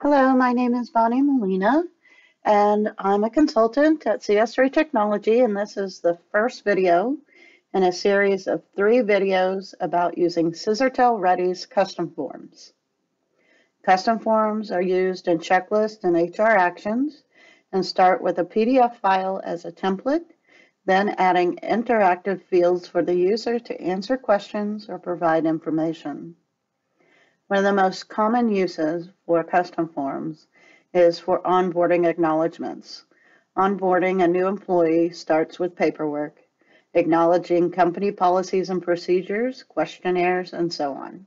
Hello, my name is Bonnie Molina, and I'm a consultant at CS3 Technology, and this is the first video in a series of three videos about using Scissortail Ready's custom forms. Custom forms are used in checklists and HR actions and start with a PDF file as a template, then adding interactive fields for the user to answer questions or provide information. One of the most common uses for custom forms is for onboarding acknowledgements. Onboarding a new employee starts with paperwork, acknowledging company policies and procedures, questionnaires, and so on.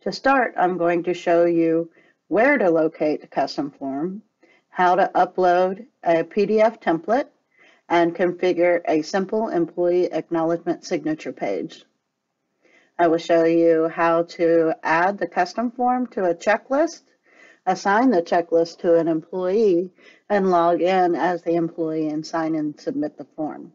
To start, I'm going to show you where to locate a custom form, how to upload a PDF template, and configure a simple employee acknowledgement signature page. I will show you how to add the custom form to a checklist, assign the checklist to an employee, and log in as the employee and sign and submit the form.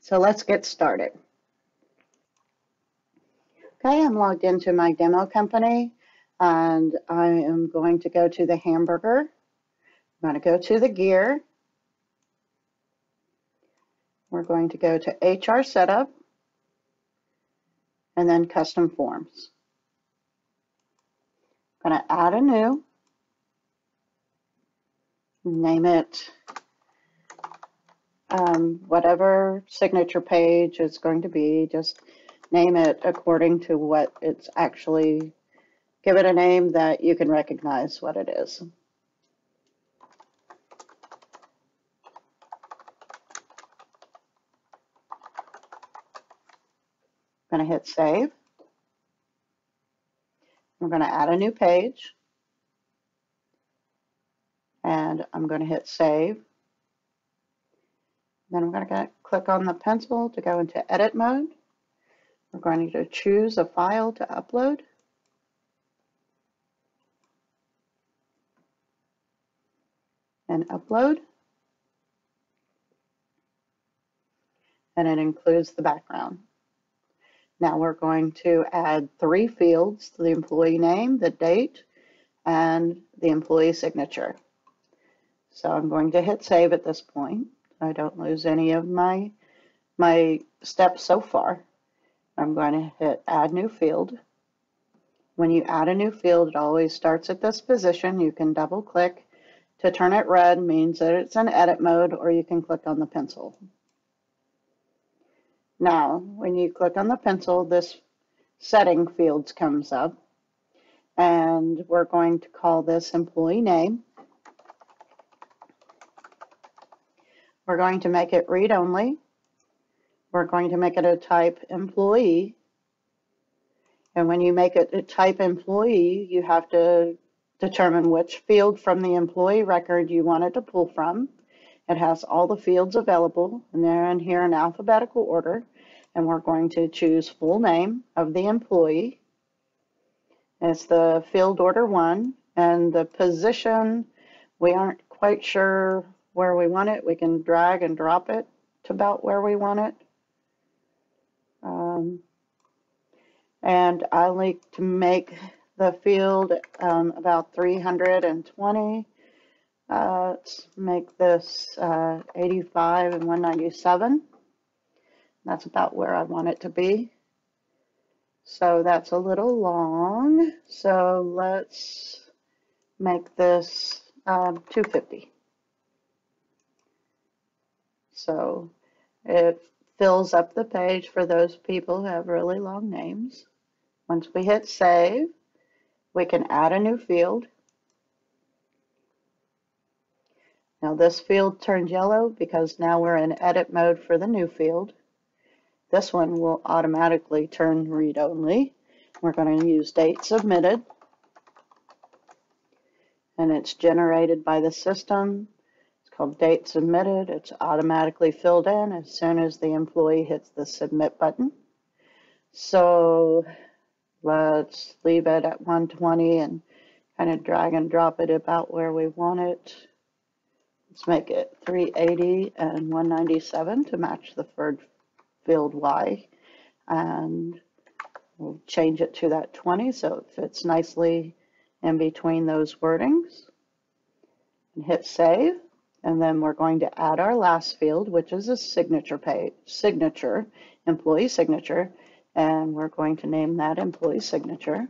So let's get started. Okay, I'm logged into my demo company and I am going to go to the hamburger. I'm going to go to the gear. We're going to go to HR setup and then custom forms. I'm going to add a new, name it um, whatever signature page is going to be, just name it according to what it's actually, give it a name that you can recognize what it is. Going to hit save. I'm going to add a new page. And I'm going to hit save. Then I'm going to click on the pencil to go into edit mode. We're going to choose a file to upload. And upload. And it includes the background. Now we're going to add three fields, the employee name, the date, and the employee signature. So I'm going to hit save at this point. I don't lose any of my, my steps so far. I'm going to hit add new field. When you add a new field, it always starts at this position. You can double click to turn it red means that it's in edit mode or you can click on the pencil. Now, when you click on the pencil, this setting fields comes up and we're going to call this employee name. We're going to make it read only. We're going to make it a type employee. And when you make it a type employee, you have to determine which field from the employee record you want it to pull from. It has all the fields available and they're in here in alphabetical order. And we're going to choose full name of the employee. It's the field order one and the position, we aren't quite sure where we want it. We can drag and drop it to about where we want it. Um, and I like to make the field um, about 320 uh, let's make this uh, 85 and 197. That's about where I want it to be. So that's a little long. So let's make this um, 250. So it fills up the page for those people who have really long names. Once we hit save, we can add a new field. Now this field turned yellow because now we're in edit mode for the new field. This one will automatically turn read only. We're going to use date submitted. And it's generated by the system. It's called date submitted. It's automatically filled in as soon as the employee hits the submit button. So let's leave it at 120 and kind of drag and drop it about where we want it. Let's make it 380 and 197 to match the third field Y. And we'll change it to that 20 so it fits nicely in between those wordings and hit save. And then we're going to add our last field, which is a signature page, signature, employee signature. And we're going to name that employee signature.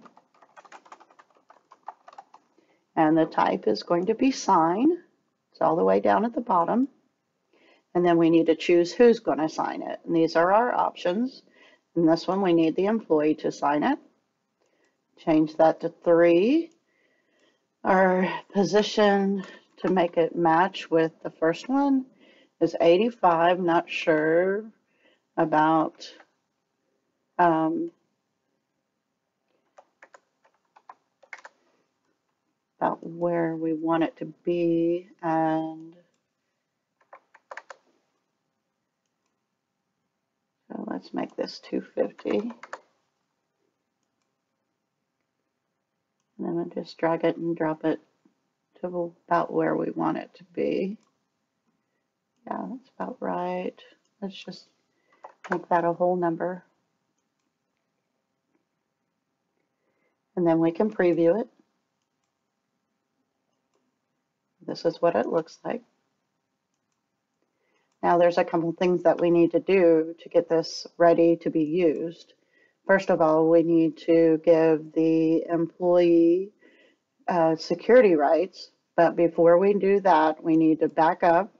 And the type is going to be sign. It's all the way down at the bottom. And then we need to choose who's going to sign it. And these are our options. In this one, we need the employee to sign it. Change that to three. Our position to make it match with the first one is 85. Not sure about um, about where we want it to be and so let's make this 250 and then we'll just drag it and drop it to about where we want it to be. Yeah, that's about right. Let's just make that a whole number. And then we can preview it. This is what it looks like. Now there's a couple things that we need to do to get this ready to be used. First of all, we need to give the employee uh, security rights, but before we do that, we need to back up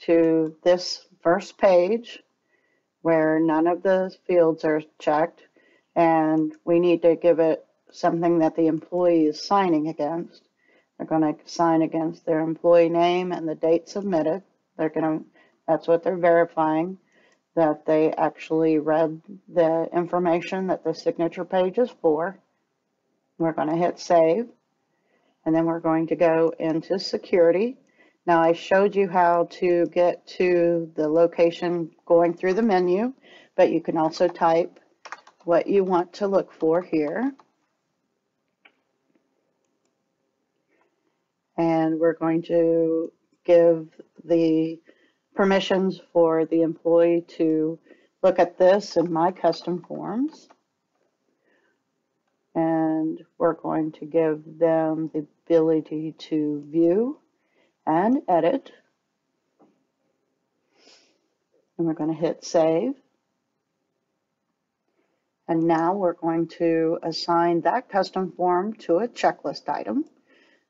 to this first page where none of the fields are checked and we need to give it something that the employee is signing against. They're going to sign against their employee name and the date submitted. They're going to, that's what they're verifying, that they actually read the information that the signature page is for. We're going to hit save. And then we're going to go into security. Now I showed you how to get to the location going through the menu, but you can also type what you want to look for here. And we're going to give the permissions for the employee to look at this in my custom forms. And we're going to give them the ability to view and edit. And we're going to hit save. And now we're going to assign that custom form to a checklist item.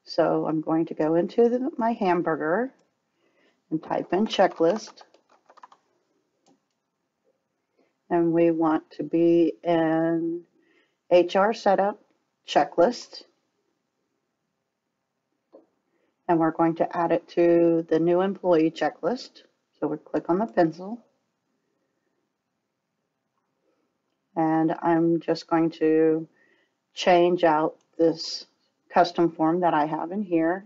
So I'm going to go into the, my hamburger and type in checklist. And we want to be in HR setup checklist. And we're going to add it to the new employee checklist. So we click on the pencil. And I'm just going to change out this custom form that I have in here.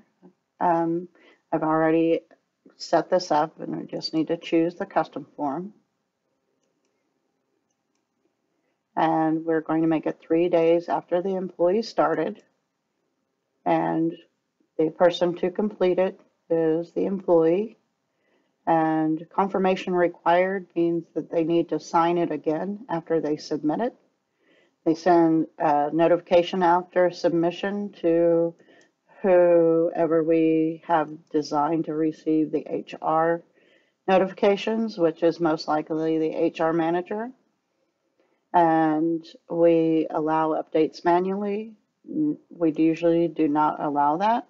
Um, I've already set this up and we just need to choose the custom form. And we're going to make it three days after the employee started. And the person to complete it is the employee. And confirmation required means that they need to sign it again after they submit it. They send a notification after submission to whoever we have designed to receive the HR notifications, which is most likely the HR manager. And we allow updates manually. We usually do not allow that.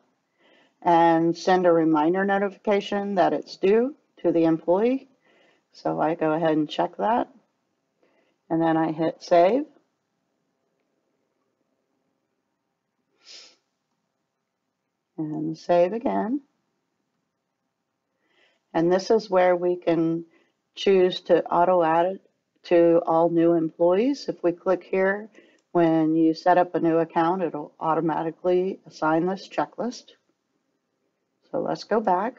And send a reminder notification that it's due to the employee. So I go ahead and check that. And then I hit save. And save again. And this is where we can choose to auto add it to all new employees. If we click here, when you set up a new account, it'll automatically assign this checklist. So let's go back.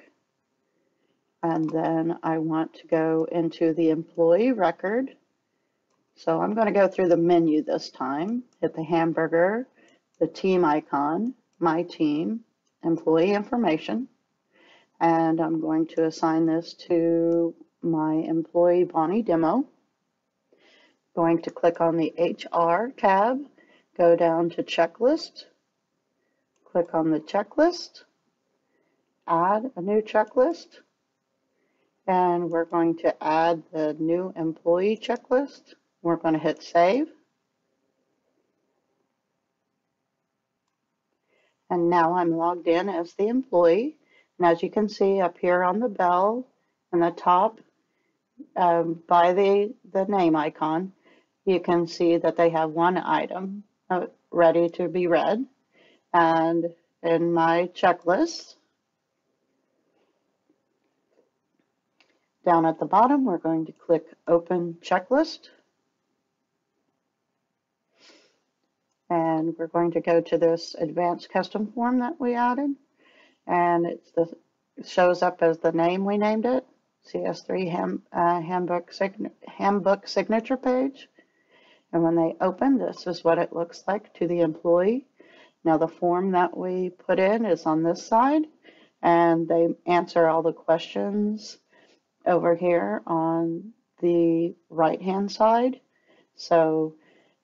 And then I want to go into the employee record. So I'm going to go through the menu this time, hit the hamburger, the team icon, my team, employee information. And I'm going to assign this to my employee Bonnie demo. Going to click on the HR tab, go down to checklist, click on the checklist, add a new checklist, and we're going to add the new employee checklist. We're going to hit save. And now I'm logged in as the employee. And as you can see up here on the bell in the top um, by the, the name icon, you can see that they have one item uh, ready to be read. And in my checklist, down at the bottom, we're going to click Open Checklist. And we're going to go to this advanced custom form that we added. And it shows up as the name we named it, CS3 ham, uh, handbook, sign, handbook signature page. And when they open, this is what it looks like to the employee. Now the form that we put in is on this side and they answer all the questions over here on the right hand side. So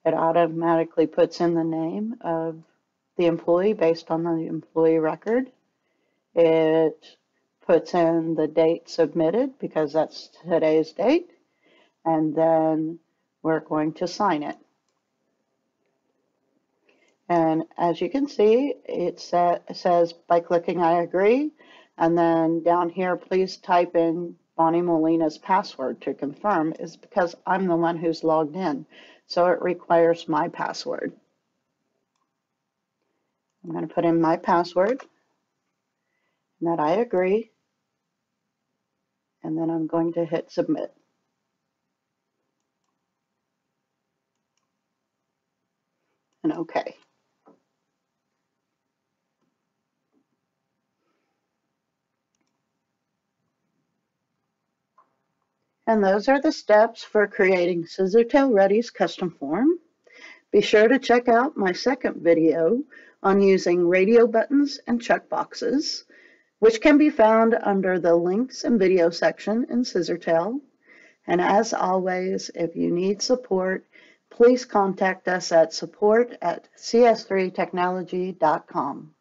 it automatically puts in the name of the employee based on the employee record. It puts in the date submitted because that's today's date. And then we're going to sign it. And as you can see, it sa says by clicking I agree. And then down here, please type in Bonnie Molina's password to confirm is because I'm the one who's logged in. So it requires my password. I'm going to put in my password and that I agree. And then I'm going to hit submit. And okay. And those are the steps for creating Scissortail Ready's custom form. Be sure to check out my second video on using radio buttons and checkboxes, which can be found under the links and video section in Scissortail. And as always, if you need support, please contact us at support at cs3technology.com.